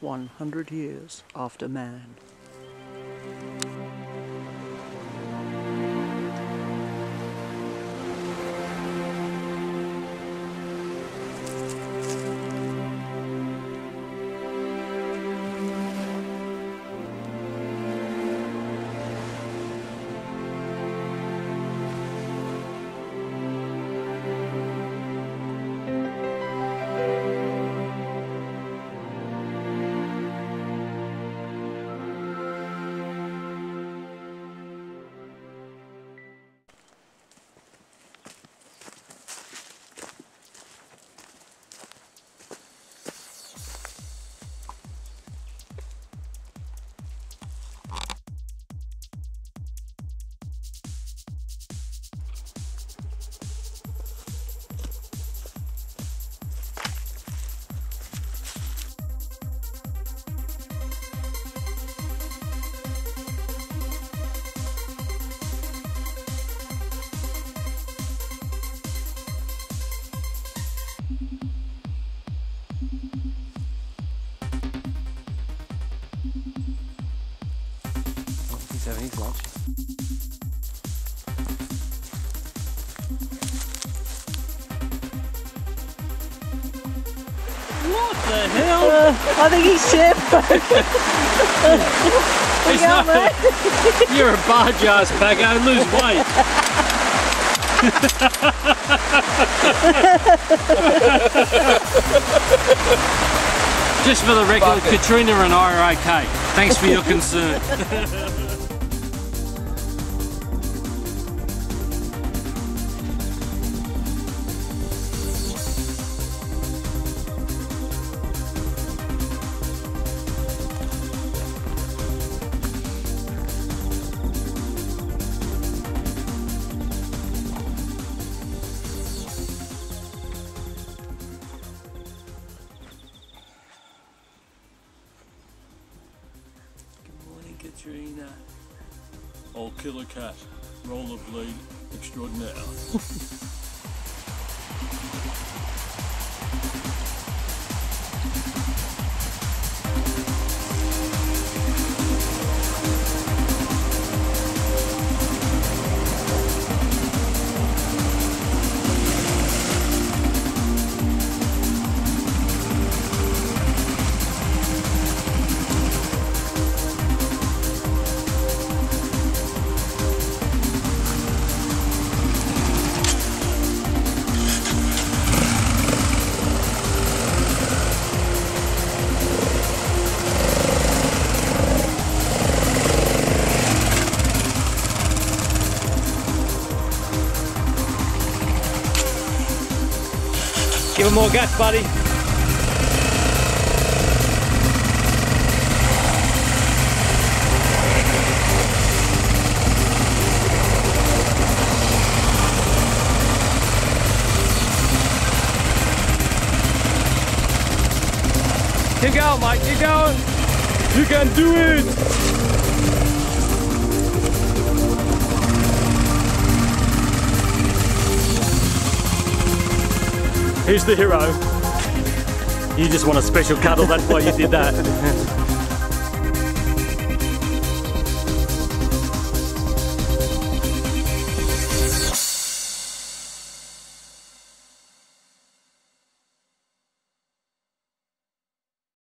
100 years after man. He's having his lunch. What the hell? Uh, I think he's shit. It's not, you're a barge ass baggo, lose weight. Just for the record, Katrina and I are okay. Thanks for your concern. Katrina. I'll kill a cat. Rollerblade extraordinaire. more guts, buddy. Keep going, Mike, Keep going. You can do it. He's the hero. You just want a special cuddle, that's why you did that.